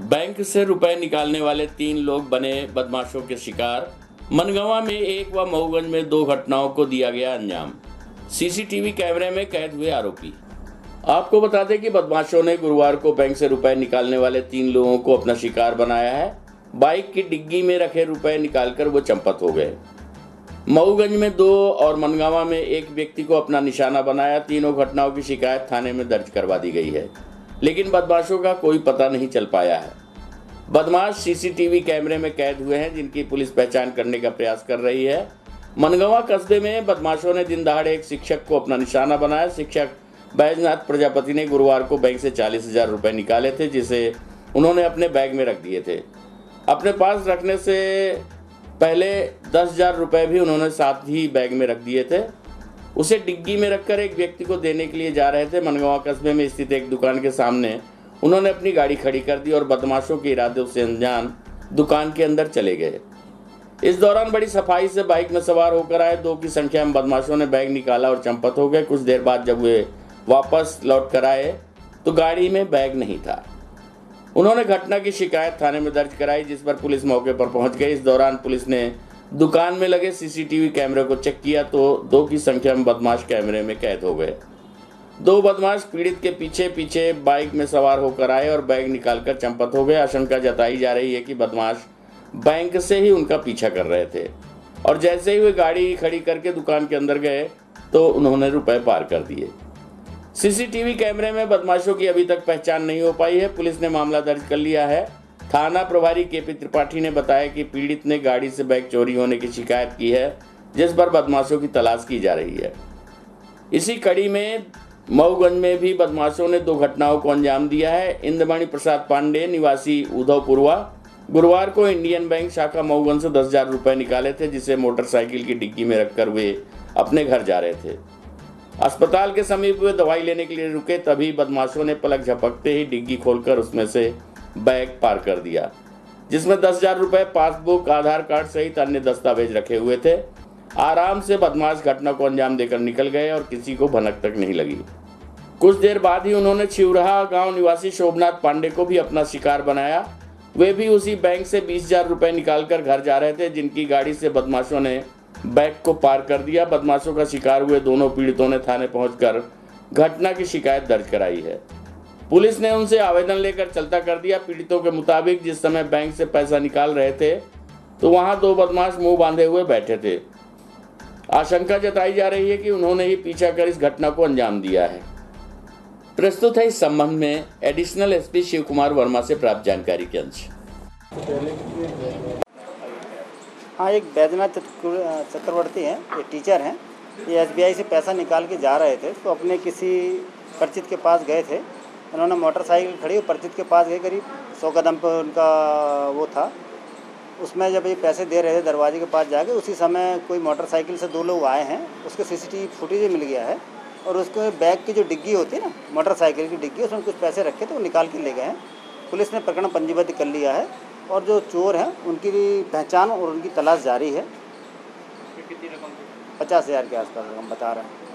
Bank से रुपए निकालने वाले तीन लोग बने बदमाशों के शिकार। मनगवा में एक व मऊगंज में दो घटनाओं को दिया गया अंजाम। सीसीटीवी कैमरे में कैद हुए आरोपी। आपको बता दें कि बदमाशों ने गुरुवार को बैंक से रुपए निकालने वाले तीन लोगों को अपना शिकार बनाया है। बाइक की डिग्गी में रखे रुपए निकालकर वो चंपत हो गए। मऊगंज में दो और मनगावा में एक व्यक्ति को अपना निशाना बनाया। तीनों घटनाओं की शिकायत थाने में दर्ज करवा दी गई है। लेकिन बदमाशों का कोई पता नहीं चल पाया है। बदमाश सीसीटीवी कैमरे में कैद हुए हैं, जिनकी पुलिस पहचान करने का प्रयास कर रही है। मनगवा कस्बे में बदमाशों ने दिन दहाड़े एक शिक्षक को अपना निशाना बनाया। शिक्षक बैजनाथ प्रजापति ने गुरुवार को बैंक से चालीस हज़ार रुपये निकाले थे, जिसे उन्होंने अपने बैग में रख दिए थे। अपने पास रखने से पहले दस हज़ार रुपये भी उन्होंने साथ ही बैग में रख दिए थे। उसे डिग्गी में रखकर एक व्यक्ति को देने के लिए जा रहे थे। मनगवा कस्बे में स्थित एक दुकान के सामने उन्होंने अपनी गाड़ी खड़ी कर दी और बदमाशों के इरादे से अनजान दुकान के अंदर चले गए। इस दौरान बड़ी सफ़ाई से बाइक में सवार होकर आए। दो की संख्या में बदमाशों ने बैग निकाला और चंपत हो गए। कुछ देर बाद जब वे वापस लौट कर आए तो गाड़ी में बैग नहीं था। उन्होंने घटना की शिकायत थाने में दर्ज कराई, जिस पर पुलिस मौके पर पहुँच गई। इस दौरान पुलिस ने दुकान में लगे सीसीटीवी कैमरे को चेक किया तो दो की संख्या में बदमाश कैमरे में कैद हो गए। दो बदमाश पीड़ित के पीछे पीछे बाइक में सवार होकर आए और बैग निकालकर चंपत हो गए। आशंका जताई जा रही है कि बदमाश बैंक से ही उनका पीछा कर रहे थे। और जैसे ही वे गाड़ी खड़ी करके दुकान के अंदर गए तो उन्होंने रुपए पार कर दिए। सीसीटीवी कैमरे में बदमाशों की अभी तक पहचान नहीं हो पाई है। पुलिस ने मामला दर्ज कर लिया है। थाना प्रभारी के पी त्रिपाठी ने बताया कि पीड़ित ने गाड़ी से बैग चोरी होने की शिकायत की है, जिस पर बदमाशों की तलाश की जा रही है। इसी कड़ी में मऊगंज में भी बदमाशों ने दो घटनाओं को अंजाम दिया है। इंद्रमणि प्रसाद पांडे, निवासी उधवपुरवा गुरुवार को इंडियन बैंक शाखा मऊगंज से दस हज़ार रुपये निकाले थे, जिसे मोटरसाइकिल की डिग्गी में रखकर वे अपने घर जा रहे थे। अस्पताल के समीप वे दवाई लेने के लिए रुके, तभी बदमाशों ने पलक झपकते ही डिग्गी खोलकर उसमें से बैग पार कर दिया, जिसमें दस हज़ार रुपये पासबुक, आधार कार्ड सहित अन्य दस्तावेज़ रखे हुए थे। आराम से बदमाश घटना को अंजाम देकर निकल गए और किसी को भनक तक नहीं लगी। कुछ देर बाद ही उन्होंने छिवरहा गाँव निवासी शोभनाथ पांडे को भी अपना शिकार बनाया। वे भी उसी बैंक से बीस हज़ार रुपये निकालकर घर जा रहे थे, जिनकी गाड़ी से बदमाशों ने बैग को पार कर दिया। बदमाशों का शिकार हुए दोनों पीड़ितों ने थाने पहुंचकर घटना की शिकायत दर्ज कराई है। पुलिस ने उनसे आवेदन लेकर चलता कर दिया। पीड़ितों के मुताबिक जिस समय बैंक से पैसा निकाल रहे थे तो वहाँ दो बदमाश मुँह बांधे हुए बैठे थे। आशंका जताई जा रही है कि उन्होंने ही पीछा कर इस घटना को अंजाम दिया है। प्रस्तुत है इस संबंध में एडिशनल एसपी शिव कुमार वर्मा से प्राप्त जानकारी के अंश। हाँ एक चतुर- चक्रवर्ती हैं, ये टीचर हैं। ये एसबीआई से पैसा निकाल के जा रहे थे तो अपने किसी परिचित के पास गए थे। उन्होंने मोटरसाइकिल खड़ी और परिचित के पास गए करीब सौ कदम पर उनका वो था। उसमें जब ये पैसे दे रहे थे दरवाजे के पास जाके उसी समय कोई मोटरसाइकिल से दो लोग आए हैं उसके सीसीटीवी फुटेज मिल गया है और उसके बैग की जो डिग्गी होती है ना मोटरसाइकिल की डिग्गी उसमें कुछ पैसे रखे थे वो निकाल के ले गए हैं। पुलिस ने प्रकरण पंजीबद्ध कर लिया है और जो चोर हैं उनकी पहचान और उनकी तलाश जारी है। पचास हज़ार के आसपास हम बता रहे हैं।